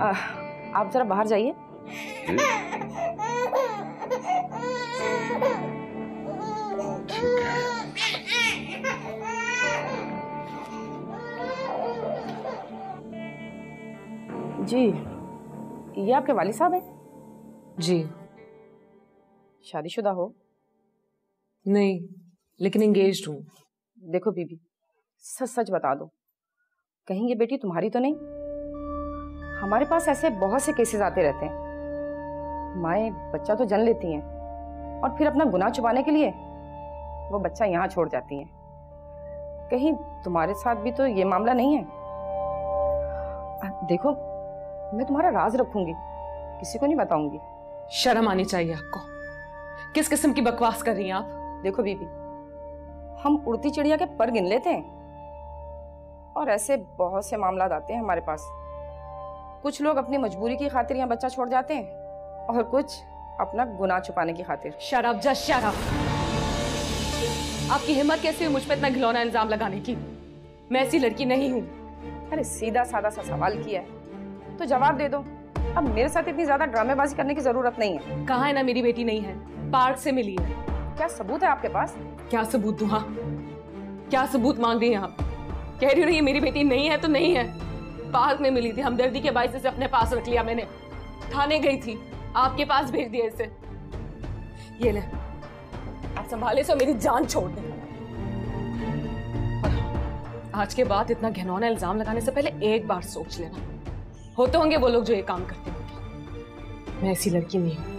आ, आप जरा बाहर जाइए। जी ये आपके वाली साहब हैं? जी। शादीशुदा हो? नहीं लेकिन एंगेज हूँ। देखो बीबी सच सच बता दो। कहीं ये बेटी तुम्हारी तो नहीं? हमारे पास ऐसे बहुत से केसेस आते रहते हैं। माएँ बच्चा तो जन लेती हैं और फिर अपना गुनाह छुपाने के लिए वो बच्चा यहाँ छोड़ जाती हैं। कहीं तुम्हारे साथ भी तो ये मामला नहीं है। देखो मैं तुम्हारा राज रखूँगी किसी को नहीं बताऊँगी। शर्म आनी चाहिए आपको। किस किस्म की बकवास कर रही हैं आप? देखो बीबी हम उड़ती चिड़िया के पर गिन लेते हैं और ऐसे बहुत से मामला आते हैं हमारे पास। कुछ लोग अपनी मजबूरी की खातिर यहाँ बच्चा छोड़ जाते हैं और कुछ अपना गुनाह छुपाने की खातिर। शराब जस्ट शराब आपकी हिम्मत कैसे हुई मुझ पर इतना घिलौना इल्ज़ाम लगाने की? मैं ऐसी लड़की नहीं हूँ। अरे सीधा सादा सा सवाल किया है। तो जवाब दे दो। अब मेरे साथ इतनी ज़्यादा ड्रामेबाजी करने की ज़रूरत नहीं है। कहा है ना मेरी बेटी नहीं है? पार्क से मिली है। क्या सबूत है आपके पास? क्या सबूत? दूँ हाँ। क्या सबूत मांग रही हैं आप? कह रही हो ये मेरी बेटी नहीं है तो नहीं है। पार्क में मिली थी। हमदर्दी के बाईस से अपने पास रख लिया मैंने। थाने गई थी। आपके पास भेज दिया इसे। ये ले। आप संभाले सो मेरी जान छोड़ दे। आज के बाद इतना घिनौना इल्ज़ाम लगाने से पहले एक बार सोच लेना। होते होंगे वो लोग जो ये काम करते होंगे मैं ऐसी लड़की नहीं हूँ।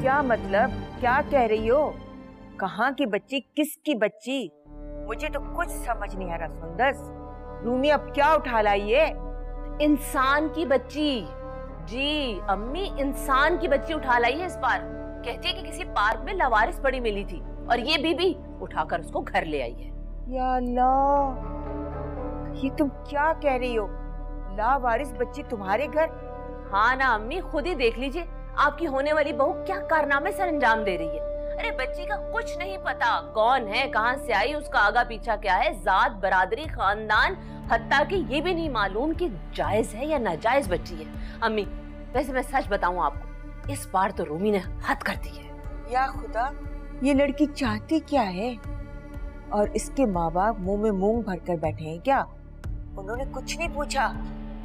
क्या मतलब? क्या कह रही हो? कहाँ की बच्ची? किसकी बच्ची? मुझे तो कुछ समझ नहीं आ रहा सुंदर। रूमी अब क्या उठा लाई है? इंसान की बच्ची। जी अम्मी इंसान की बच्ची उठा लाई है इस बार। कहती है कि किसी पार्क में लवारिस पड़ी मिली थी और ये बीबी उठाकर उसको घर ले आई है। या अल्लाह ये तुम क्या कह रही हो? लावारिस बच्ची तुम्हारे घर? हाँ ना अम्मी खुद ही देख लीजिए। आपकी होने वाली बहू क्या कारनामे सर अंजाम दे रही है? अरे बच्ची का कुछ नहीं पता। कौन है? कहाँ से आई? उसका आगा पीछा क्या है? जात, बरादरी, खानदान हत्ता कि ये भी नहीं मालूम कि जायज़ है या नाजायज बच्ची है। अम्मी, वैसे मैं सच बताऊँ आपको, इस बार तो रूमी ने हद कर दी है। या खुदा, ये लड़की चाहती क्या है? और इसके माँ बाप मुँह में मूंग भर कर बैठे हैं क्या? उन्होंने कुछ नहीं पूछा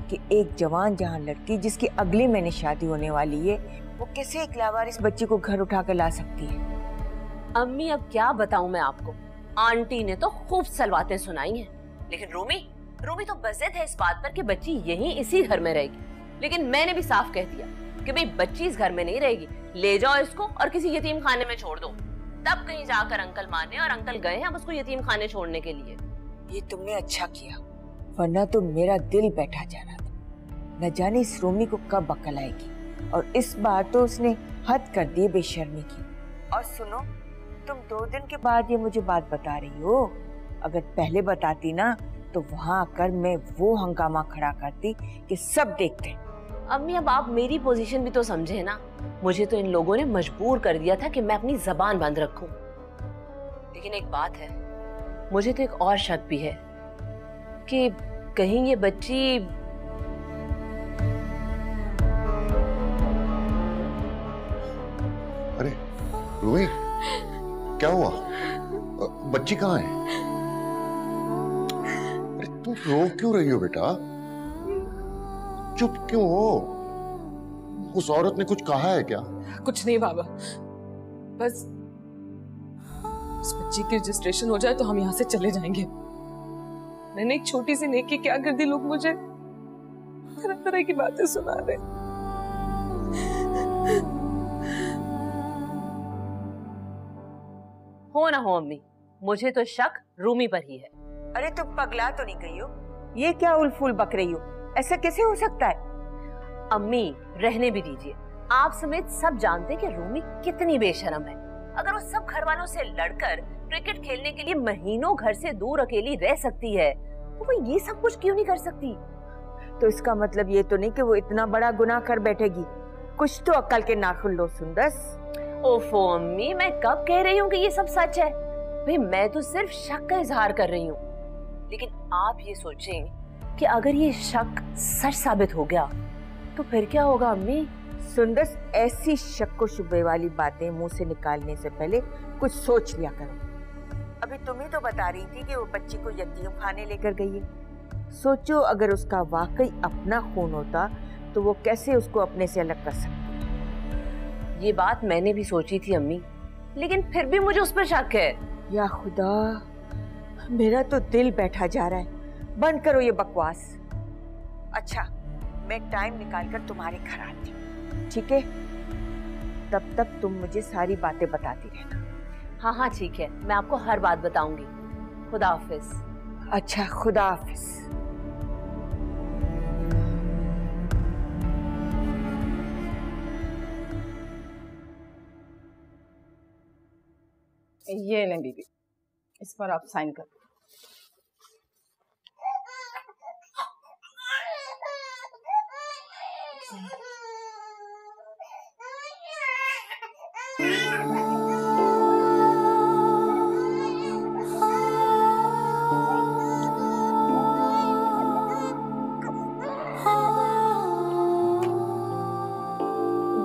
कि एक जवान जहाँ लड़की जिसकी अगले महीने शादी होने वाली है वो कैसे एक लावारिस बच्ची को घर उठा कर ला सकती है। अम्मी अब क्या बताऊँ मैं आपको? आंटी ने तो खूब सलवातें सुनाई हैं। लेकिन रूमी रूमी तो बजिद है इस बात पर कि बच्ची यहीं इसी घर में रहेगी। लेकिन मैंने भी साफ़ कह दिया कि भाई बच्ची इस घर में नहीं रहेगी। ले जाओ इसको और किसी यतीम खाने में छोड़ दो। तब कहीं जाकर अंकल माने और अंकल गए हैं अब उसको यतीम खाने छोड़ने के लिए। ये तुमने अच्छा किया वरना तो मेरा दिल बैठा जाना था। न जाने इस रोमी को कब अकल आएगी। और इस बार तो उसने हद कर दी बेशर्मी की। और सुनो, तुम दो दिन के बाद ये मुझे बात बता रही हो। अगर पहले बताती ना तो वहाँ आकर मैं वो हंगामा खड़ा करती कि सब देखते अम्मी, अब आप मेरी पोजीशन भी तो समझे ना। मुझे तो इन लोगों ने मजबूर कर दिया था कि मैं अपनी जबान बंद रखूँ। लेकिन एक बात है, मुझे तो एक और शक भी है कि कहीं ये बच्ची रूही क्या हुआ? बच्ची कहाँ है? अरे तुम रो क्यों रही हो बेटा? चुप क्यों हो? उस औरत ने कुछ कहा है क्या? कुछ नहीं बाबा। बस उस बच्ची की रजिस्ट्रेशन हो जाए तो हम यहाँ से चले जाएँगे। मैंने एक छोटी सी नेकी क्या कर दी लोग मुझे? तरह तरह की बातें सुना रहे। हो ना हो अम्मी। मुझे तो शक रूमी पर ही है। अरे तुम पगला तो नहीं गई हो। ये क्या उलफुल बक रही हो? ऐसा कैसे हो सकता है? अम्मी रहने भी दीजिए। आप समेत सब जानते हैं कि रूमी कितनी बेशरम है। अगर वो सब घर वालों से लड़कर क्रिकेट खेलने के लिए महीनों घर से दूर अकेली रह सकती है तो वो ये सब कुछ क्यों नहीं कर सकती? तो इसका मतलब ये तो नहीं कि वो इतना बड़ा गुनाह कर बैठेगी। कुछ तो अक्ल के नाखुन लो सुंदस। ओफो अम्मी, मैं कब कह रही हूँ कि ये सब सच है? भाई, मैं तो सिर्फ़ शक का इजहार कर रही हूँ। लेकिन आप ये सोचें कि अगर ये शक सच साबित हो गया तो फिर क्या होगा अम्मी? सुंदर, ऐसी शक को शुबे वाली बातें मुँह से निकालने से पहले कुछ सोच लिया करो। अभी तुम ही तो बता रही थी कि वो बच्ची को यतीम खाने लेकर गई है। सोचो, अगर उसका वाकई अपना खून होता तो वो कैसे उसको अपने से अलग कर सकती? ये बात मैंने भी सोची थी अम्मी। लेकिन फिर भी मुझे उस पर शक है। या खुदा मेरा तो दिल बैठा जा रहा है। बंद करो ये बकवास। अच्छा मैं टाइम निकाल कर तुम्हारे घर आती हूँ ठीक है? तब तक तुम मुझे सारी बातें बताती रहना। हाँ हाँ ठीक है। मैं आपको हर बात बताऊँगी। खुदा हाफिज। अच्छा खुदा हाफिज। ये लें बीबी इस पर आप साइन कर।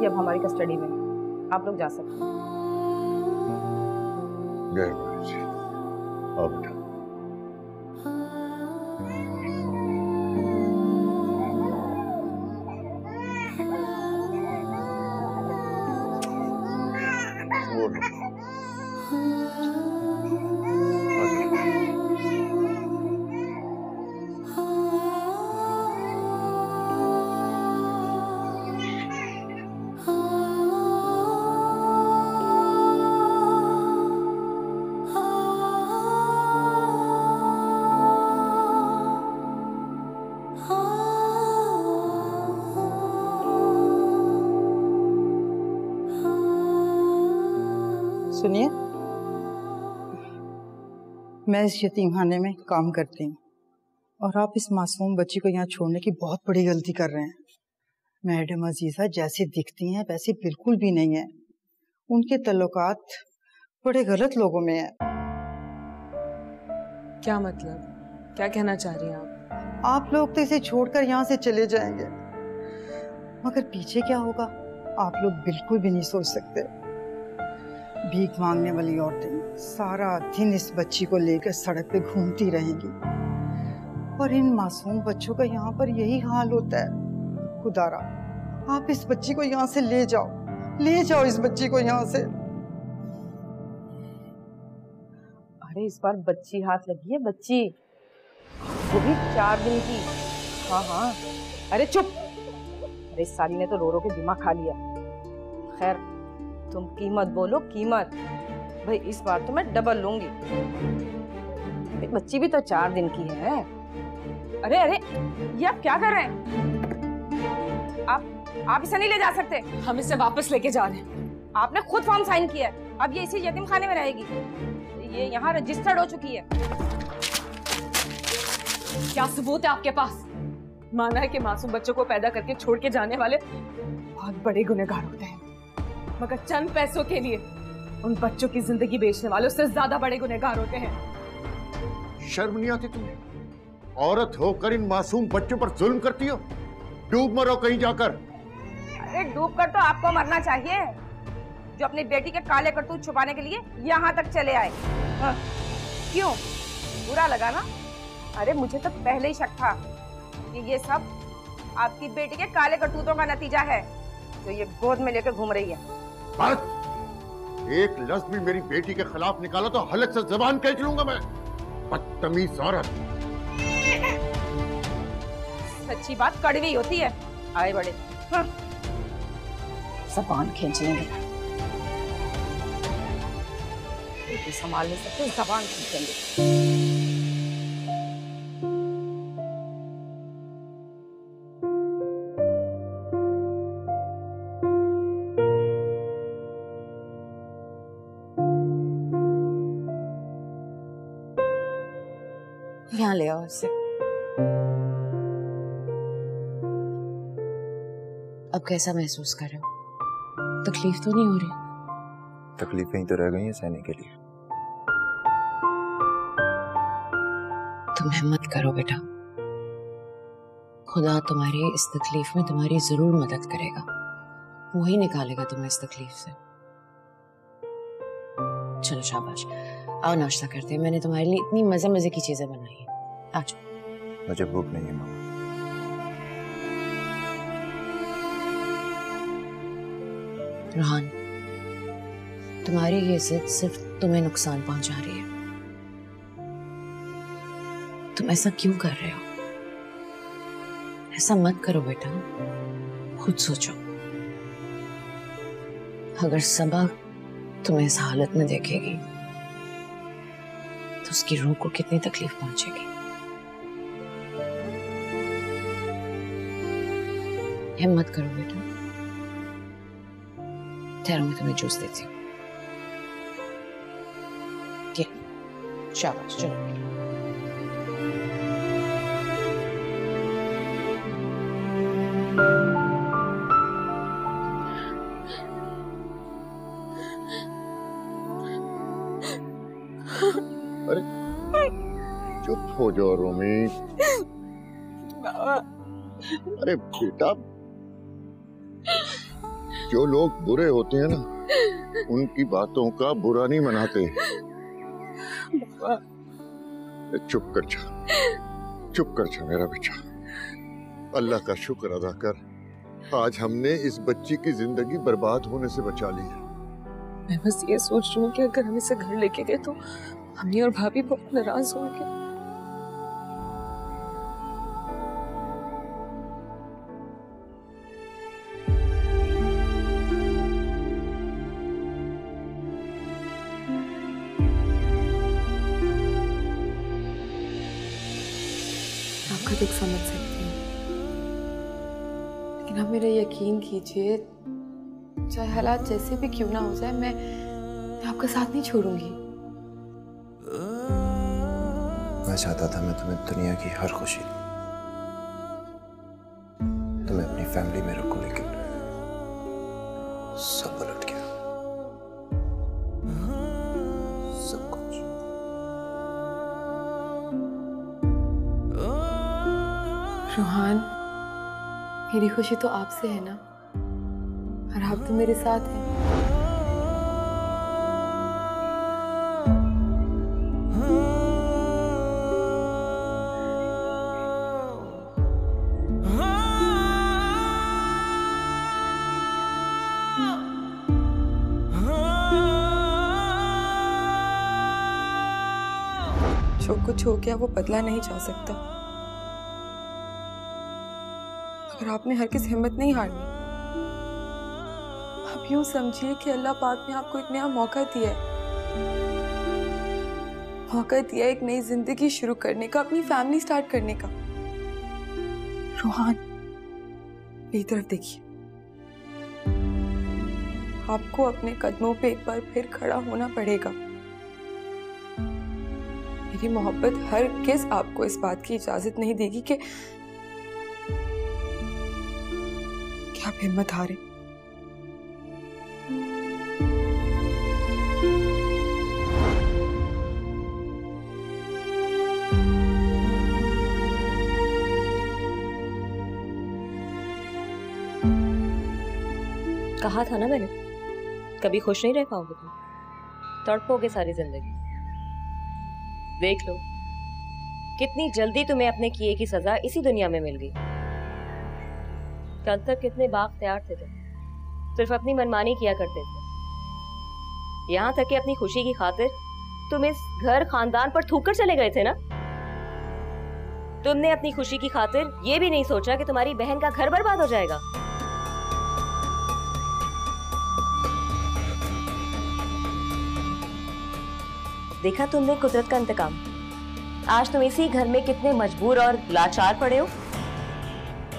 ये अब हमारी कस्टडी में आप लोग जा सकते हैं। गए महाराज जी। आओ मैं इस यतीमखाने में काम करती हूँ। और आप इस मासूम बच्ची को यहाँ छोड़ने की बहुत बड़ी गलती कर रहे हैं। मैडम अजीज़ा जैसी दिखती हैं वैसी बिल्कुल भी नहीं है। उनके तल्लुकात बड़े गलत लोगों में है। क्या मतलब? क्या कहना चाह रही हैं आप? आप लोग तो इसे छोड़कर यहाँ से चले जाएँगे। मगर पीछे क्या होगा? आप लोग बिल्कुल भी नहीं सोच सकते। भीख मांगने वाली औरतें सारा दिन इस बच्ची को लेकर सड़क पे घूमती रहेंगी। और इन मासूम बच्चों का यहाँ पर यही हाल होता है। खुदारा, आप इस बच्ची को यहाँ से ले जाओ ले जाओ इस बच्ची को यहाँ से। अरे, इस बार बच्ची हाथ लगी है, बच्ची। वो भी चार दिन की। हाँ हाँ। अरे, चुप। अरे, साली ने तो रो रो के दिमाग खा लिया। खैर तुम कीमत बोलो कीमत। भाई इस बार तो मैं डबल लूँगी। बच्ची भी तो चार दिन की है। अरे अरे ये आप क्या कर रहे हैं? आप आप इसे नहीं ले जा सकते। हम इसे वापस लेके जा रहे हैं। आपने खुद फॉर्म साइन किया है। अब ये इसी यतीम खाने में रहेगी। ये यहाँ रजिस्टर्ड हो चुकी है। क्या सबूत है आपके पास? माना है कि मासूम बच्चों को पैदा करके छोड़ के जाने वाले बहुत बड़े गुनहगार होते हैं। मगर चंद पैसों के लिए उन बच्चों की ज़िंदगी बेचने वाले उससे ज़्यादा बड़े गुनहगार होते हैं। शर्म नहीं आती तुम्हें औरत होकर इन मासूम बच्चों पर जुल्म करती हो? डूब मरो कहीं जाकर। अरे डूब कर तो आपको मरना चाहिए जो अपनी बेटी के काले करतूत छुपाने के लिए यहाँ तक चले आए। हाँ, क्यों? बुरा लगा ना? अरे मुझे तो पहले ही शक था कि ये सब आपकी बेटी के काले करतूतों का नतीजा है जो ये गोद में लेकर घूम रही है। बस एक लफ्ज भी मेरी बेटी के खिलाफ निकाला तो हलक से जबान खींच लूँगा मैं। बदतमीज औरत। सच्ची बात कड़वी होती है। आए बड़े। हाँ। जबान खींच लेंगे। संभाल नहीं सकते जबान खींचेंगे ले आओ इसे अब कैसा महसूस कर रहे हो तकलीफ़ तो नहीं हो रही तकलीफें ही तो रह गई हैं सहने के लिए तुम हिम्मत करो बेटा खुदा तुम्हारी इस तकलीफ़ में तुम्हारी ज़रूर मदद करेगा वही निकालेगा तुम्हें इस तकलीफ़ से चलो शाबाश आओ नाश्ता करते हैं मैंने तुम्हारे लिए इतनी मज़े मज़े की चीज़ें बनाई आ जाओ। मुझे भूख नहीं है मामा। रोहान तुम्हारी ये जिद सिर्फ़ तुम्हें नुकसान पहुँचा रही है। तुम ऐसा क्यों कर रहे हो? ऐसा मत करो बेटा खुद सोचो। अगर सबा तुम्हें इस हालत में देखेगी तो उसकी रूह को कितनी तकलीफ़ पहुंचेगी? हिम्मत करो बेटा ठहरो मैं तुम्हें जूस देती हूँ शाबाश चलो चुप हो जाओ रोमी अरे बेटा जो लोग बुरे होते हैं ना उनकी बातों का बुरा नहीं मनाते। चुप कर जा। चुप कर जा मेरा बच्चा अल्लाह का शुक्र अदा कर। आज हमने इस बच्ची की ज़िंदगी बर्बाद होने से बचा ली है। मैं बस ये सोच रही हूँ कि अगर हम इसे घर लेके गए तो अम्मी और भाभी बहुत नाराज़ होंगे। समझ सकती हूँ। लेकिन आप मेरा यकीन कीजिए चाहे हालात जैसे भी क्यों ना हो जाए मैं आपका साथ नहीं छोड़ूँगी। मैं चाहता था मैं तुम्हें दुनिया की हर खुशी तुम्हें अपनी फैमिली में रखूँ। खुशी तो आपसे है ना? और आप तो मेरे साथ हैं। जो कुछ हो गया, वो बदला नहीं जा सकता। आपने हर किस हिम्मत नहीं हारनी। आप यूँ समझिए कि अल्लाह पाक ने आपको एक नया मौका दिया है। मौका दिया एक नई ज़िंदगी शुरू करने का, अपनी फैमिली स्टार्ट करने का। रोहान, मेरी तरफ़ देखिए। आपको अपने कदमों पे एक बार फिर खड़ा होना पड़ेगा। मेरी मोहब्बत हर किस आपको इस बात की इजाज़त नहीं देगी कि आप हिम्मत हारे। कहा था ना मैंने? कभी खुश नहीं रह पाओगे तुम। तड़पोगे सारी ज़िंदगी। देख लो, कितनी जल्दी तुम्हें अपने किए की सजा इसी दुनिया में मिल गई। कल तक कितने बाग तैयार थे तुम। सिर्फ़ अपनी मनमानी किया करते थे। यहाँ तक कि अपनी खुशी की खातिर तुम इस घर खानदान पर थूकर चले गए थे ना? तुमने अपनी खुशी की खातिर ये भी नहीं सोचा कि तुम्हारी बहन का घर बर्बाद हो जाएगा। देखा तुमने कुदरत का इंतकाम? आज तुम इसी घर में कितने मजबूर और लाचार पड़े हो?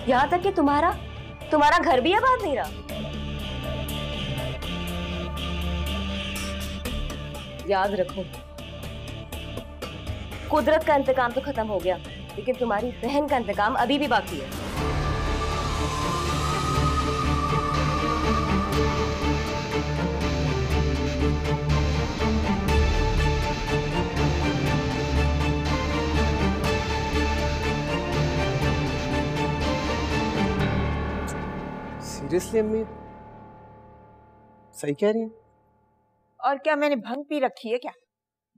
यहाँ तक कि तुम्हारा तुम्हारा घर भी आबाद नहीं रहा। याद रखो, कुदरत का इंतकाम तो खत्म हो गया, लेकिन तुम्हारी बहन का इंतकाम अभी भी बाकी है। सीरियसली अम्मी सही कह रही हैं? और क्या मैंने भंग पी रखी है क्या?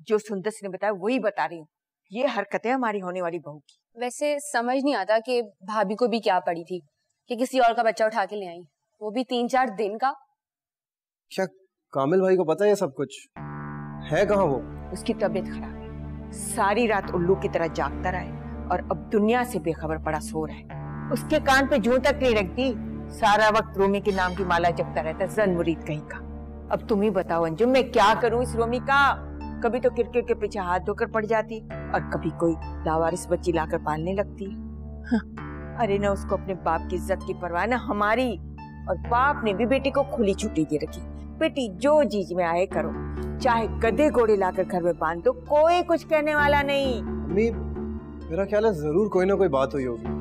जो सुंदर ने बताया वही बता रही हूँ। ये हरकतें हमारी होने वाली बहू की। वैसे समझ नहीं आता कि भाभी को भी क्या पड़ी थी कि किसी और का बच्चा उठा के ले आई। वो भी तीन चार दिन का। क्या कामिल भाई को पता है सब कुछ? है कहाँ वो? उसकी तबीयत खराब है। सारी रात उल्लू की तरह जागता रहा है और अब दुनिया से बेखबर पड़ा सो रहा है। उसके कान पे जूं तक नहीं रखती सारा वक्त रोमी के नाम की माला जपता रहता है जन मुरीद कहीं का। अब तुम ही बताओ अंजुम मैं क्या करूँ इस रोमी का? कभी तो क्रिकेट के पीछे हाथ धोकर पड़ जाती और कभी कोई लावारिस बच्ची लाकर पालने लगती। हाँ, अरे ना उसको अपने बाप की इज़्ज़त की परवाह ना हमारी और बाप ने भी बेटी को खुली छुट्टी दे रखी। बेटी जो चीज़ में आए करो चाहे गधे घोड़े लाकर घर में बाँध दो कोई कुछ कहने वाला नहीं। मेरा ख्याल है ज़रूर कोई ना कोई बात हुई होगी।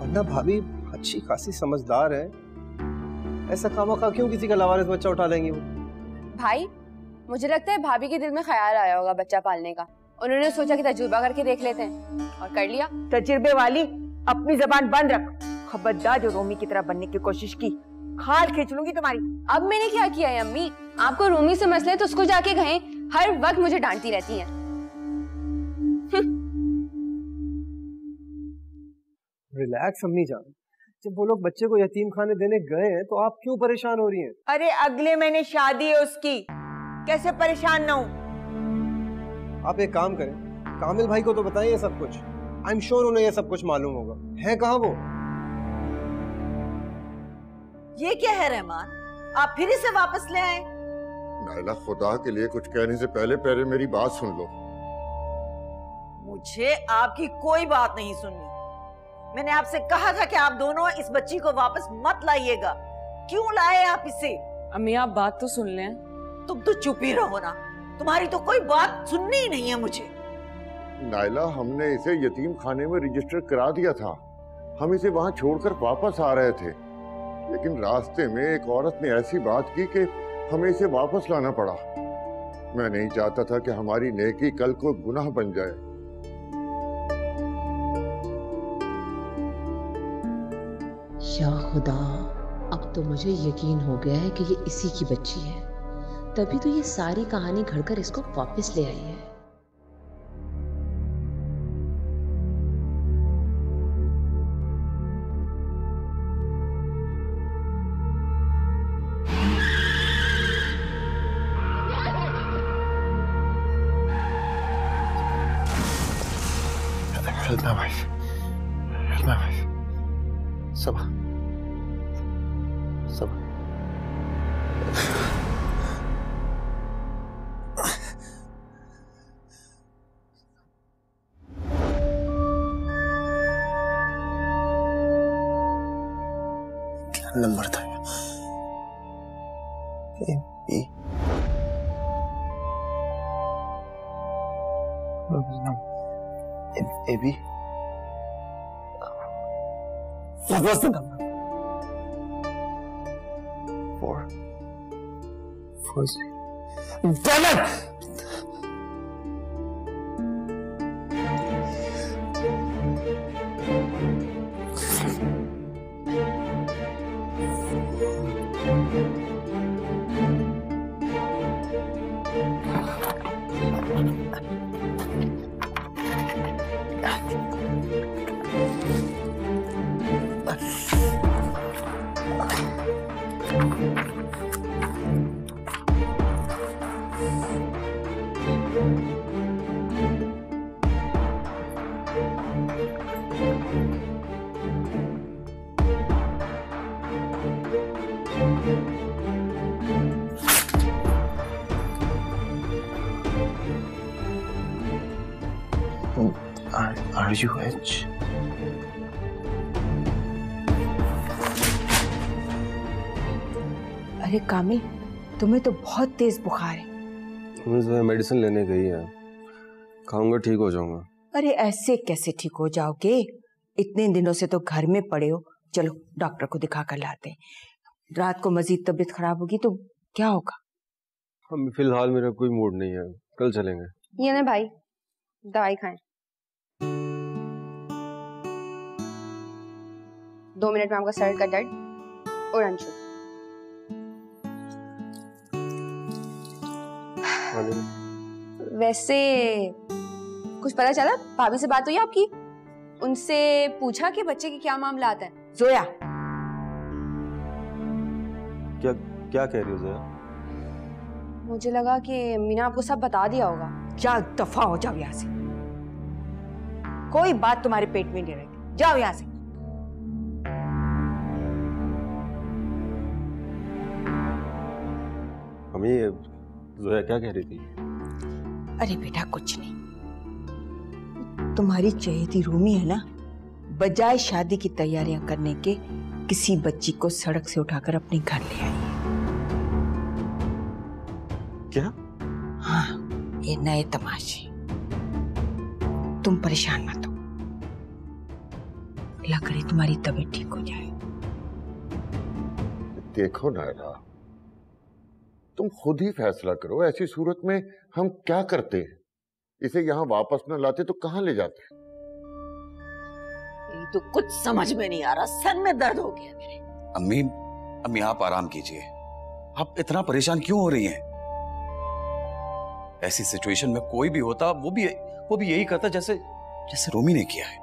वरना भाभी अच्छी खासी समझदार है। ऐसा खामा खा क्यों किसी का लावारिस बच्चा उठा लेंगी वो? भाई मुझे लगता है भाभी के दिल में ख्याल आया होगा बच्चा पालने का। उन्होंने सोचा कि तजुर्बा करके देख लेते हैं। और कर लिया। तजुर्बे वाली अपनी जबान बंद रख। खबरदार जो रोमी की तरह बनने की कोशिश की। खाल खींच लूँगी तुम्हारी। अब मैंने क्या किया है अम्मी? आपको रोमी से मसले तो उसको जाके कहें हर वक्त मुझे डांटती रहती है। रिलैक्स अम्मी जान। जब वो लोग बच्चे को यतीम खाने देने गए हैं तो आप क्यों परेशान हो रही हैं? अरे अगले महीने शादी है उसकी। कैसे परेशान ना हो? आप एक काम करें। कामिल भाई को तो बताइए सब कुछ। आई एम श्योर उन्हें ये सब कुछ मालूम होगा। है कहाँ वो? ये क्या है रहमान? आप फिर इसे वापस ले आए। नाइला खुदा के लिए कुछ कहने से पहले पहले मेरी बात सुन लो। मुझे आपकी कोई बात नहीं सुननी। मैंने आपसे कहा था कि आप दोनों इस बच्ची को वापस मत लाइएगा। क्यों लाए आप इसे? अम्मी आप बात तो सुन लें। तुम तो चुप ही रहो ना। तुम्हारी तो कोई बात सुननी ही नहीं है मुझे। नायला हमने इसे यतीम खाने में रजिस्टर करा दिया था। हम इसे वहाँ छोड़कर वापस आ रहे थे। लेकिन रास्ते में एक औरत ने ऐसी बात की कि हमें इसे वापस लाना पड़ा। मैं नहीं चाहता था कि हमारी नेकी कल को गुनाह बन जाए। या खुदा, अब तो मुझे यकीन हो गया है कि ये इसी की बच्ची है। तभी तो ये सारी कहानी घड़कर इसको वापस ले आई है। नंबर था A B A B What was the number? Four. Four. Damn it! Are, you H? अरे कामिल तुम्हें तो बहुत तेज बुखार है। मैं सुबह मेडिसिन लेने गई है। खाऊँगा ठीक हो जाऊँगा। अरे ऐसे कैसे ठीक हो जाओगे? इतने दिनों से तो घर में पड़े हो। चलो डॉक्टर को दिखा कर लाते हैं। रात को मजीद तबीयत खराब होगी तो क्या होगा? हम फ़िलहाल मेरा कोई मूड नहीं है। कल चलेंगे। ये ना भाई दवाई खाएँ। दो मिनट में आपका सर का दर्द और अंशु। वैसे कुछ पता चला? भाभी से बात हुई आपकी? उनसे पूछा कि बच्चे की क्या मामला आता है? जोया। क्या क्या कह रही हो जया? मुझे लगा कि मीना आपको सब बता दिया होगा। क्या दफ़ा हो जाओ यहाँ से। कोई बात तुम्हारे पेट में नहीं रहेगी। जाओ यहाँ से। मम्मी जोया क्या कह रही थी? अरे बेटा कुछ नहीं। तुम्हारी चहेती रूमी है ना? बजाय शादी की तैयारियाँ करने के किसी बच्ची को सड़क से उठाकर अपने घर ले आई क्या? हाँ ये नए तमाशे। तुम परेशान मत हो। अल्लाह करे तुम्हारी तबीयत ठीक हो जाए। देखो नायरा तुम खुद ही फैसला करो ऐसी सूरत में हम क्या करते हैं? इसे यहाँ वापस न लाते तो कहाँ ले जाते? ये तो कुछ समझ में नहीं आ रहा। सर में दर्द हो गया मेरे। अम्मी अम्मी आप आराम कीजिए। आप इतना परेशान क्यों हो रही हैं? ऐसी सिचुएशन में कोई भी होता वो भी वो भी यही करता जैसे जैसे रोमी ने किया है।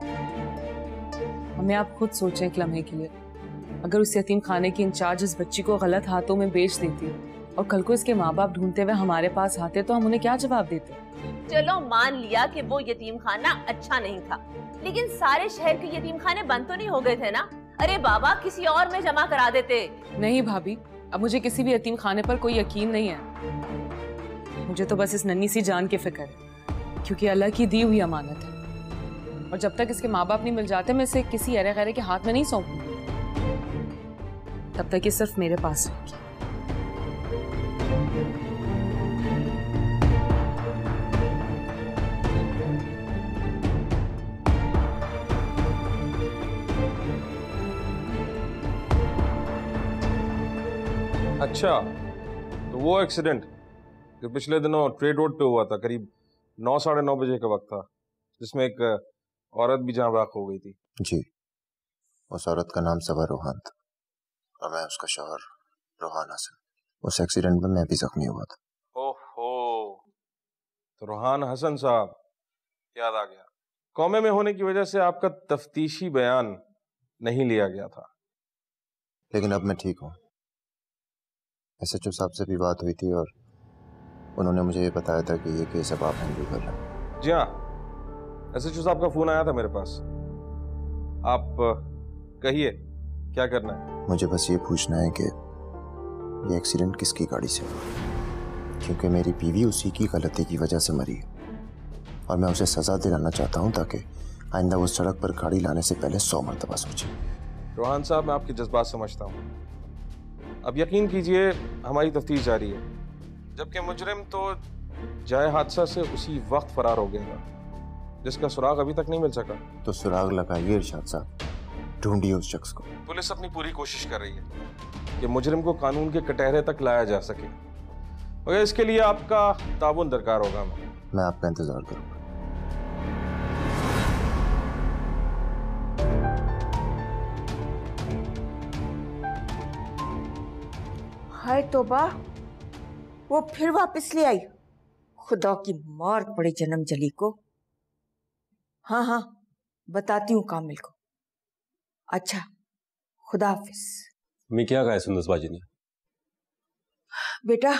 हमें आप खुद सोचें एक लम्हे के लिए। अगर उस यतीम खाने की इंचार्ज इस बच्ची को गलत हाथों में बेच देती और कल को इसके माँ बाप ढूंढते हुए हमारे पास आते तो हम उन्हें क्या जवाब देते? चलो मान लिया कि वो यतीम खाना अच्छा नहीं था। लेकिन सारे शहर के यतीम खाने बंद तो नहीं हो गए थे ना? अरे बाबा किसी और में जमा करा देते। नहीं भाभी अब मुझे किसी भी यतीम खाने पर कोई यकीन नहीं है। मुझे तो बस इस नन्ही सी जान की फ़िक्र है क्योंकि अल्लाह की दी हुई अमानत है। और जब तक इसके माँ बाप नहीं मिल जाते मैं इसे किसी अरे गहरे के हाथ में नहीं सौंपूँगी। तब तक ये सिर्फ़ मेरे पास रहेगी। अच्छा तो वो एक्सीडेंट जो पिछले दिनों ट्रेड रोड पे हुआ था करीब नौ साढ़े नौ बजे का वक्त था जिसमें एक औरत भी जहाँ वाक हो गई थी। जी उस औरत का नाम सबा रोहान था और मैं उसका शोहर रोहान हसन उस एक्सीडेंट में मैं भी जख्मी हुआ था। ओहो तो रोहान हसन साहब याद आ गया। कौमे में होने की वजह से आपका तफ्तीशी बयान नहीं लिया गया था। लेकिन अब मैं ठीक हूँ। एस एच ओ साहब से भी बात हुई थी और उन्होंने मुझे ये बताया था कि ये केस अब आप हैंडल कर रहे हैं। जी हाँ। एस एच ओ साहब का फ़ोन आया था मेरे पास। आप कहिए क्या करना है? मुझे बस ये पूछना है कि ये एक्सीडेंट किसकी गाड़ी से हुआ? क्योंकि मेरी बीवी उसी की गलती की वजह से मरी है। और मैं उसे सजा दिलाना चाहता हूँ ताकि आइंदा वो सड़क पर गाड़ी लाने से पहले सौ मरतबा सोचे। रोहान साहब मैं आपके जज्बात समझता हूँ। अब यकीन कीजिए हमारी तफ्तीश जारी है। जबकि मुजरिम तो जाए हादसा से उसी वक्त फरार हो गया था जिसका सुराग अभी तक नहीं मिल सका। तो सुराग लगाइए इरशाद साहब ढूंढिए उस शख्स को। पुलिस अपनी पूरी कोशिश कर रही है कि मुजरिम को कानून के कटहरे तक लाया जा सके। मगर इसके लिए आपका ताउन दरकार होगा मैं मैं आपका इंतज़ार करूँगा। हाय तोबा। वो फिर वापस ले आई। खुदा की मार पड़े जन्म जली को। हाँ हाँ बताती हूँ कामिल को। अच्छा खुदा हाफिज। मैं क्या कहा सुंदस बाजी ने? बेटा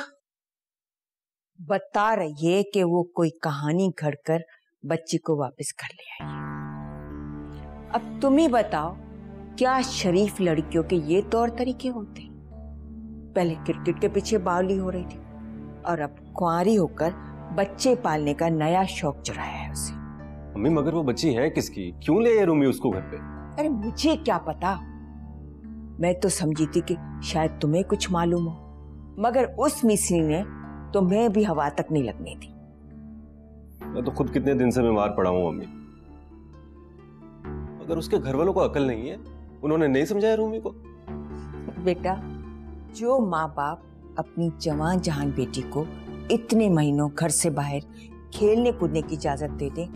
बता रही है कि वो कोई कहानी घड़कर बच्ची को वापस कर ले आई। अब तुम ही बताओ क्या शरीफ लड़कियों के ये तौर तरीके होते हैं? पहले क्रिकेट के पीछे बावली हो रही थी और अब कुंवारी होकर बच्चे पालने का नया शौक चुराया है उसे। मम्मी मगर वो बच्ची है किसकी? क्यों ले रूमी उसको घर पे? अरे मुझे क्या पता? मैं तो समझी थी कि शायद तुम्हें कुछ मालूम हो। मगर उस मिसरी ने तो मैं भी हवा तक नहीं लगनी थी मैं तो खुद कितने दिन से बीमार पड़ा हूँ मम्मी अगर उसके घर वालों को अकल नहीं है। उन्होंने नहीं समझाया रूमी को? बेटा जो माँ बाप अपनी जवान जहान बेटी को इतने महीनों घर से बाहर खेलने कूदने की इजाज़त दे दे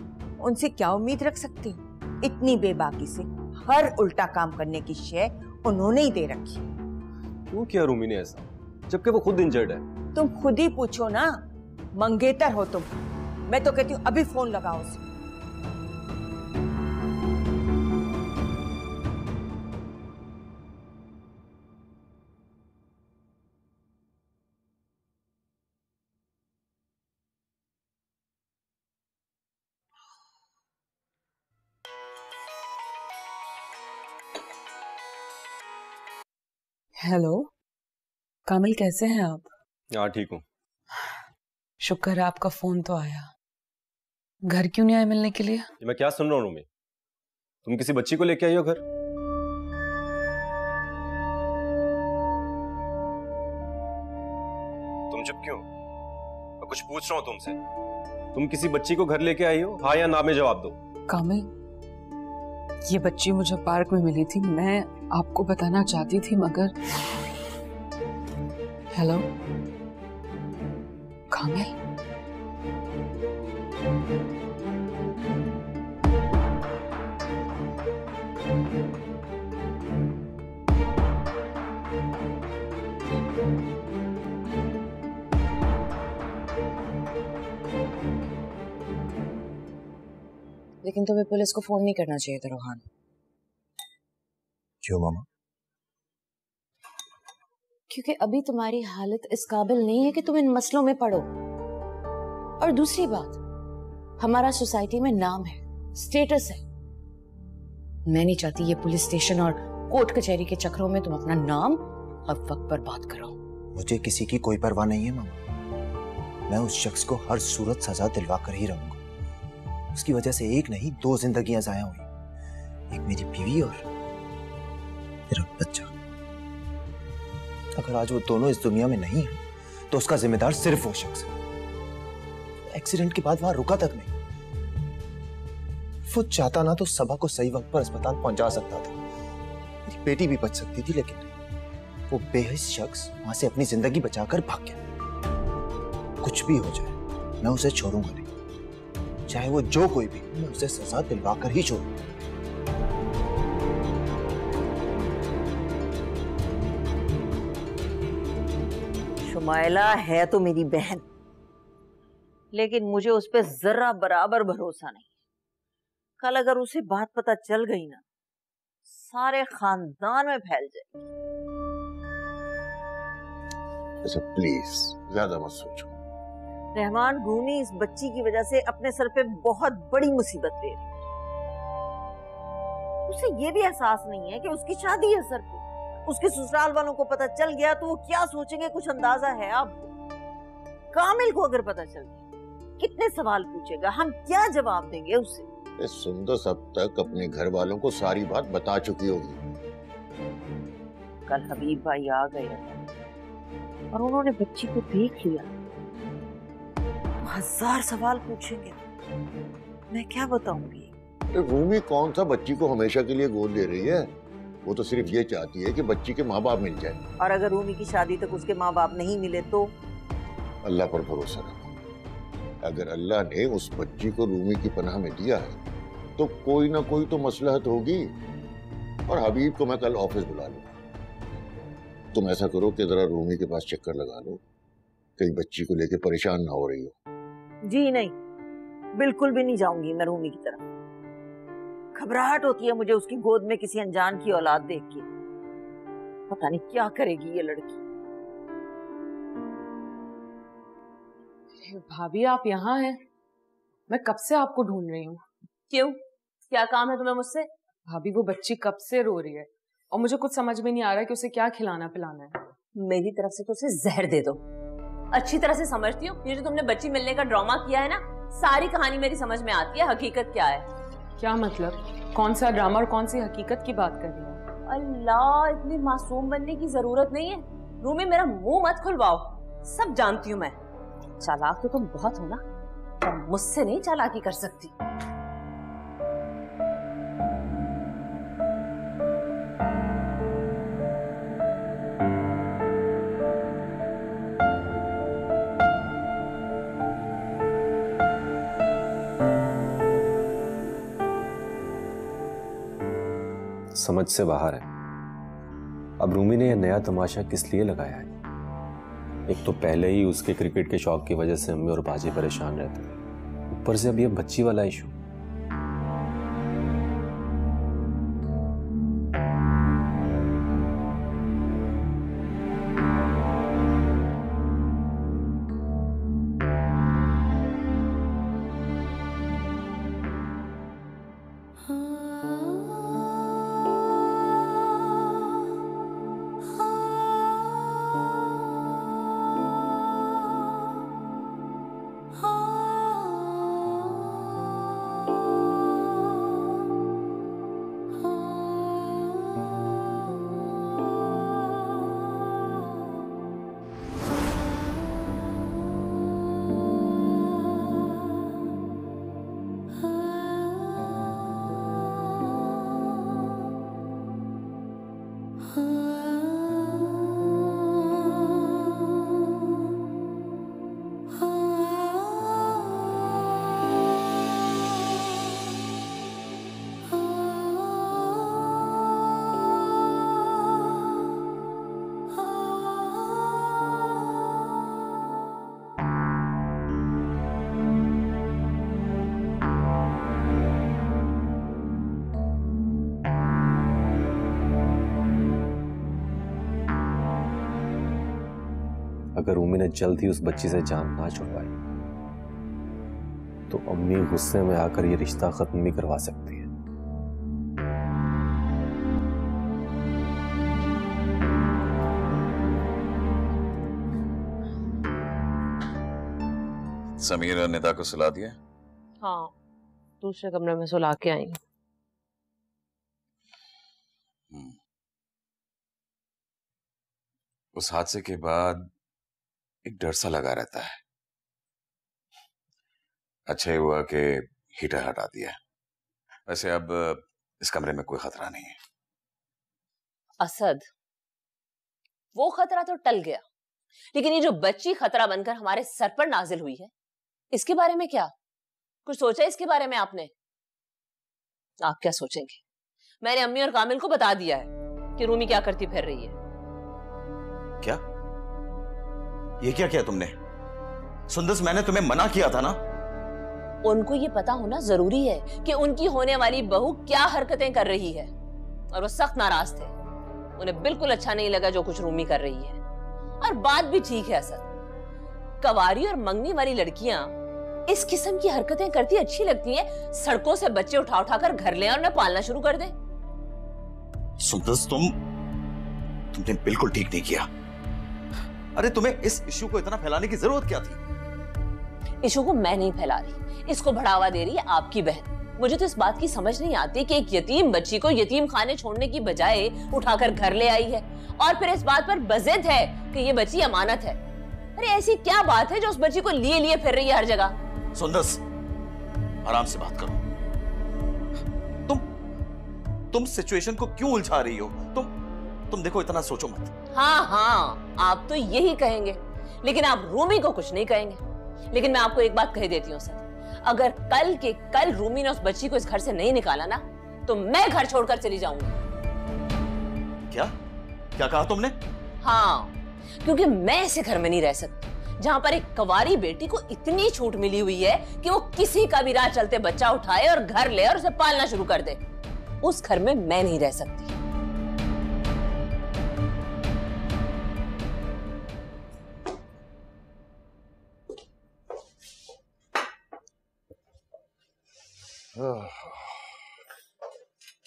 उनसे क्या उम्मीद रख सकते हैं? इतनी बेबाकी से हर उल्टा काम करने की शय उन्होंने ही दे रखी क्यों किया रूमी ने ऐसा? जबकि वो खुद इंजर्ड है। तुम खुद ही पूछो ना मंगेतर हो तुम। मैं तो कहती हूँ अभी फ़ोन लगाओ उसे। हेलो। कामिल कैसे हैं आप? हाँ ठीक हूँ। शुक्र है आपका फ़ोन तो आया। घर क्यों नहीं आए मिलने के लिए? ये मैं क्या सुन रहा हूँ रूमी? तुम किसी बच्ची को लेके आई हो घर? तुम चुप क्यों? मैं कुछ पूछ रहा हूँ तुमसे। तुम किसी बच्ची को घर लेके आई हो? हाँ या ना में जवाब दो। कामिल ये बच्ची मुझे पार्क में मिली थी। मैं आपको बताना चाहती थी, मगर हेलो कामिल? लेकिन तुम्हें पुलिस को फ़ोन नहीं करना चाहिए था रोहान। क्यों मामा? क्योंकि अभी तुम्हारी हालत इस काबिल नहीं है कि तुम इन मसलों में पड़ो। और दूसरी बात हमारा सोसाइटी में नाम है स्टेटस है। मैं नहीं चाहती ये पुलिस स्टेशन और कोर्ट कचहरी के चक्रों में तुम अपना नाम और वक्त पर बात करो। मुझे किसी की कोई परवाह नहीं है मामा। मैं उस शख्स को हर सूरत सजा दिलवा कर ही रहूँगा। उसकी वजह से एक नहीं, दो जिंदगियाँ जाया हुई। एक मेरी बीवी और मेरा बच्चा। अगर आज वो दोनों इस दुनिया में नहीं है तो उसका जिम्मेदार सिर्फ़ वो शख्स एक्सीडेंट के बाद वहाँ रुका तक नहीं। वो चाहता ना तो सभा को सही वक्त पर अस्पताल पहुँचा सकता था। मेरी बेटी भी बच सकती थी, लेकिन वो बेहिस शख्स वहाँ से अपनी ज़िंदगी बचाकर भाग गया। कुछ भी हो जाए, मैं उसे छोड़ूँगा नहीं। चाहे वो जो कोई भी मैं उसे सजा दिलवा कर ही छोड़ूँगा। शुमाइला है तो मेरी बहन लेकिन मुझे उस पर जरा बराबर भरोसा नहीं। कल अगर उसे बात पता चल गई ना सारे खानदान में फैल जाएगी। अच्छा प्लीज़ ज़्यादा मत सोचो। रहमान रूनी इस बच्ची की वजह से अपने सर पे बहुत बड़ी मुसीबत ले रही उसे ये भी एहसास नहीं है कि उसकी शादी है सर पे। उसके ससुराल वालों को पता चल गया तो वो क्या सोचेंगे कुछ अंदाज़ा है आपको कामिल को अगर पता चल गया कितने सवाल पूछेगा हम क्या जवाब देंगे उसे सुंदर अब तक अपने घर वालों को सारी बात बता चुकी होगी। कल हबीब भाई आ गए और उन्होंने बच्ची को देख लिया। हज़ार सवाल पूछेंगे। मैं क्या बताऊँगी? रूमी कौन सा बच्ची को हमेशा के लिए गोद दे रही है? वो तो सिर्फ़ ये चाहती है कि बच्ची के माँ बाप मिल जाए। और अगर रूमी की शादी तक उसके माँ बाप नहीं मिले तो? अल्लाह पर भरोसा रखो। अगर अल्लाह ने उस बच्ची को रूमी की पनाह में दिया है तो कोई ना कोई तो मसलहत होगी। और हबीब को मैं कल ऑफ़िस बुला लूँगा। तुम ऐसा करो कि जरा रूमी के पास चक्कर लगा लो कहीं बच्ची को लेकर परेशान ना हो रही हो। जी नहीं। बिल्कुल भी नहीं जाऊँगी मैं रूमी की तरफ़। घबराहट होती है मुझे उसकी गोद में किसी अनजान की औलाद देख के। पता नहीं क्या करेगी ये लड़की। भाभी आप यहाँ हैं। मैं कब से आपको ढूंढ रही हूँ? क्यों? क्या काम है तुम्हें मुझसे? भाभी वो बच्ची कब से रो रही है? और मुझे कुछ समझ में नहीं आ रहा कि उसे क्या खिलाना पिलाना है। मेरी तरफ़ से तो उसे जहर दे दो। अच्छी तरह से समझती हूँ। ये जो तुमने बच्ची मिलने का ड्रामा किया है ना सारी कहानी मेरी समझ में आती है हकीकत क्या है? क्या मतलब? कौन सा ड्रामा और कौन सी हकीकत की बात कर रही है? अल्लाह इतनी मासूम बनने की ज़रूरत नहीं है। रूमी मेरा मुँह मत खुलवाओ। सब जानती हूँ मैं। चालाक तो तुम बहुत हो ना पर मुझसे नहीं चालाकी कर सकती। समझ से बाहर है। अब रूमी ने यह नया तमाशा किस लिए लगाया है? एक तो पहले ही उसके क्रिकेट के शौक की वजह से अम्मी और बाजी परेशान रहते थे ऊपर से अब यह बच्ची वाला इशू अगर उमी ने जल्द ही उस बच्ची से जान ना छुड़वाई तो अम्मी गुस्से में आकर ये रिश्ता खत्म भी करवा सकती है। समीर और निदा को सुला दिया? हाँ दूसरे कमरे में सुला के आई हम्म। उस हादसे के बाद एक डर सा लगा रहता है। अच्छा ही हुआ कि हीटर हटा दिया। वैसे अब इस कमरे में कोई खतरा नहीं है। असद। वो खतरा तो टल गया। लेकिन ये जो बच्ची खतरा बनकर हमारे सर पर नाजिल हुई है इसके बारे में क्या? कुछ सोचा इसके बारे में आपने? आप क्या सोचेंगे? मैंने अम्मी और कामिल को बता दिया है कि रूमी क्या करती फिर रही है। क्या? ये क्या किया तुमने? सुंदस मैंने तुम्हें मना किया था ना? उनको ये पता होना ज़रूरी है कि उनकी होने वाली बहू क्या हरकतें कर रही है। और वो सख्त नाराज़ थे। उन्हें बिल्कुल अच्छा नहीं लगा जो कुछ रूमी कर रही है। और बात भी ठीक है असद। कवारी और मंगनी वाली लड़कियाँ इस किस्म की हरकतें करती अच्छी लगती हैं सड़कों से बच्चे उठा उठा कर घर ले और उन्हें पालना शुरू कर दे। सुंदस तुम तुमने बिल्कुल ठीक नहीं किया। अरे तुम्हें इस इशू को इतना फैलाने की ज़रूरत क्या थी? इशू को मैं नहीं फैला रही। इसको बढ़ावा दे रही है आपकी बहन। मुझे तो इस बात की समझ नहीं आती कि एक यतीम बच्ची को यतीम खाने छोड़ने की बजाय उठाकर घर ले आई है। और फिर इस बात पर बजिद है कि ये बच्ची अमानत है। अरे ऐसी क्या बात है जो उस बच्ची को लिए लिए फिर रही है हर जगह? सुंदस आराम से बात करो। तुम तुम सिचुएशन को क्यों उलझा रही हो? तुम तुम देखो इतना सोचो मत। हाँ हाँ आप तो यही कहेंगे। लेकिन आप रूमी को कुछ नहीं कहेंगे। लेकिन मैं आपको एक बात कह देती हूँ सर। अगर कल के कल रूमी ने उस बच्ची को इस घर से नहीं निकाला ना तो मैं घर छोड़कर चली जाऊँगी। क्या? क्या कहा तुमने? हाँ क्योंकि मैं ऐसे घर में नहीं रह सकती जहाँ पर एक कवारी बेटी को इतनी छूट मिली हुई है कि वो किसी का भी राह चलते बच्चा उठाए और घर ले और उसे पालना शुरू कर दे। उस घर में मैं नहीं रह सकती।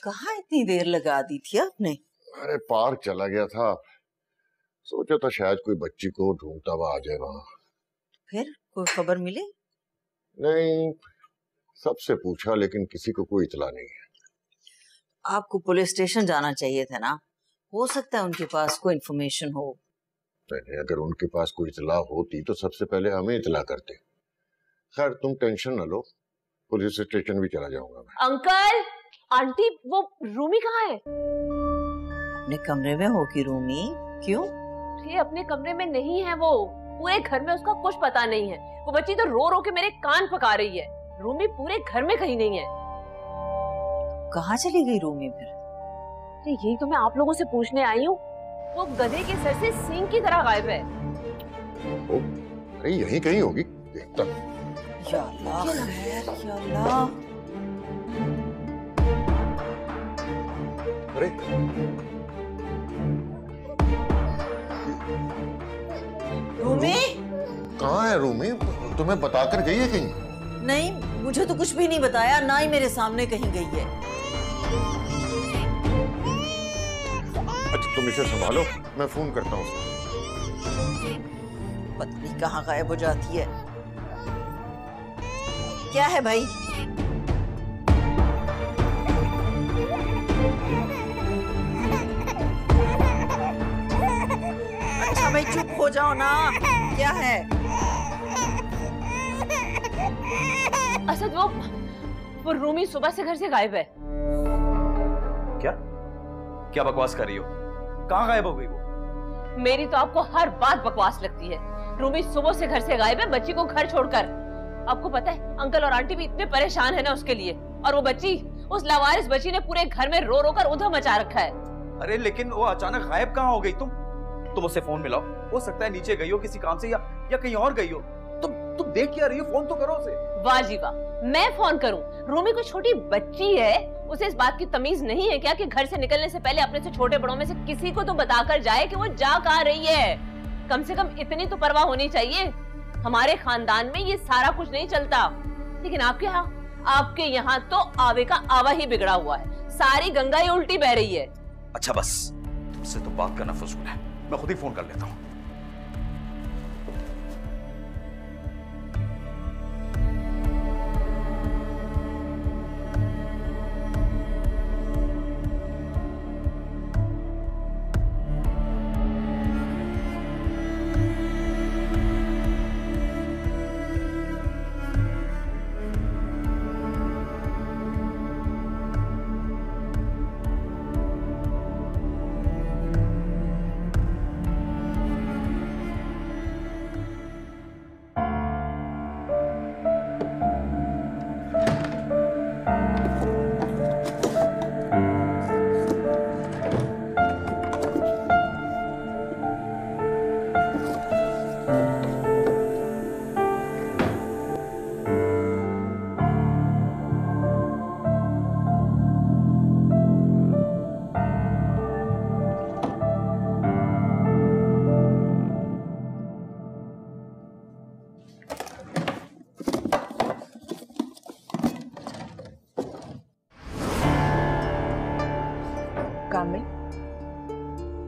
कहा इतनी देर लगा दी थी आपने? अरे पार्क चला गया था। सोचा था शायद कोई बच्ची को ढूंढता हुआ आ जाए वहाँ। फिर कोई खबर मिली? नहीं सबसे पूछा लेकिन किसी को कोई इतला नहीं है। आपको पुलिस स्टेशन जाना चाहिए था ना? हो सकता है उनके पास कोई इन्फॉर्मेशन हो। नहीं अगर उनके पास कोई इतला होती तो सबसे पहले हमें इतला करते। खैर तुम टेंशन न लो। पुलिस स्टेशन भी चला जाऊँगा मैं। अंकल आंटी वो रूमी कहाँ है? अपने कमरे में होगी रूमी। क्यों? ये अपने कमरे में नहीं है वो। पूरे घर में उसका कुछ पता नहीं है। वो बच्ची तो रो रो के मेरे कान पका रही है। रूमी पूरे घर में कहीं नहीं है। कहाँ चली गई रूमी फिर? अरे यही तो मैं आप लोगों से पूछने आई हूँ। वो गधे के सर से सींग की तरह गायब है। अरे यहीं कहीं होगी। देखता अरे। रूमी? कहाँ है रूमी? तुम्हें बताकर गई है कहीं? नहीं मुझे तो कुछ भी नहीं बताया ना ही मेरे सामने कहीं गई है। अच्छा तुम इसे संभालो। मैं फ़ोन करता हूँ पत्नी कहाँ गायब हो जाती है? क्या है भाई? अच्छा भाई चुप हो जाओ ना। क्या है? असद वो वो रूमी सुबह से घर से गायब है। क्या? क्या बकवास कर रही हो? कहाँ गायब हो गई वो? मेरी तो आपको हर बात बकवास लगती है। रूमी सुबह से घर से गायब है बच्ची को घर छोड़कर। आपको पता है अंकल और आंटी भी इतने परेशान है ना उसके लिए। और वो बच्ची उस लवारिस बच्ची ने पूरे घर में रो रो कर उधर मचा रखा है। अरे लेकिन वो अचानक गायब कहाँ हो गई तुम? तुम उससे फ़ोन मिलाओ। हो सकता है नीचे गई हो किसी काम से या या कहीं और गई हो। तुम तुम देख क्या रही हो? फ़ोन तो करो उसे। वाह जी वाह मैं फ़ोन करूँ? रूमी कोई छोटी बच्ची है? उसे इस बात की तमीज नहीं है क्या कि घर से निकलने से पहले अपने से छोटे बड़ों में से किसी को तो बताकर जाए कि वो जा कहाँ रही है? कम से कम इतनी तो परवाह होनी चाहिए। हमारे खानदान में ये सारा कुछ नहीं चलता। लेकिन आपके यहाँ आपके यहाँ तो आवे का आवा ही बिगड़ा हुआ है। सारी गंगा ही उल्टी बह रही है। अच्छा बस, तुमसे तो बात करना फजूल है। मैं खुद ही फ़ोन कर लेता हूँ।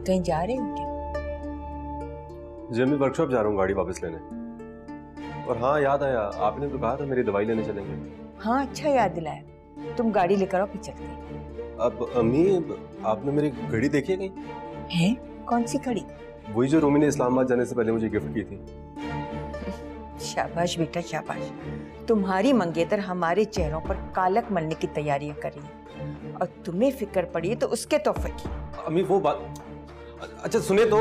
कहीं जा रहे हो क्या जी मैं वर्कशॉप जा रहा हूँ गाड़ी वापस लेने। और हाँ याद आया आपने तो कहा था मेरी दवाई लेने चलेंगे। हाँ अच्छा याद दिलाया। तुम गाड़ी लेकर आओ फिर चलते अब अम्मी आपने मेरी घड़ी देखी है कहीं? हैं? कौन सी घड़ी? वही जो रोमी ने इस्लामाबाद जाने से पहले मुझे गिफ्ट की थी। शाबाश बेटा शाबाश। तुम्हारी मंगेतर हमारे चेहरों पर कालक मलने की तैयारियाँ कर रही है। और तुम्हें फ़िक्र पड़ी है तो उसके तोहफे की। अम्मी वो बात अच्छा सुने तो